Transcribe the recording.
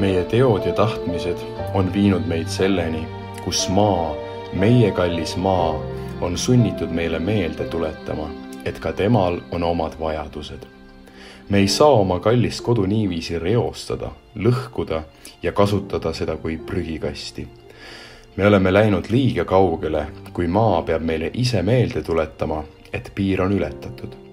meie teod ja tahtmised on viinud meid selleni, kus maa, meie kallis maa, on sunnitud meile meelde tuletama, et ka temal on omad vajadused. me ei saa oma kallist kodu niiviisi reostada, lõhkuda ja kasutada seda kui prügikasti. me oleme läinud liiga kaugele, kui maa peab meile ise meelde tuletama, et piir on ületatud